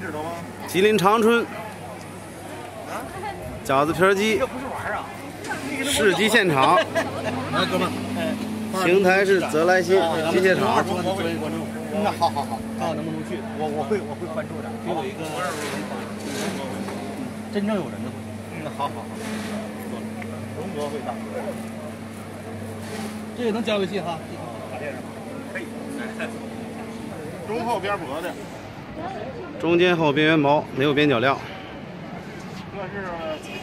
知道吗？吉林长春饺子皮儿鸡这不是玩啊！市集现场，来，哥们，邢台市泽来新机械厂。作为观众，那好好好，看我能不能去，我我会我会关注的。给我一个真正有人的回嗯，好好好。荣国会大，这个能加微信哈。打电视可以。中后边脖的，中间厚边缘薄，没有边角料。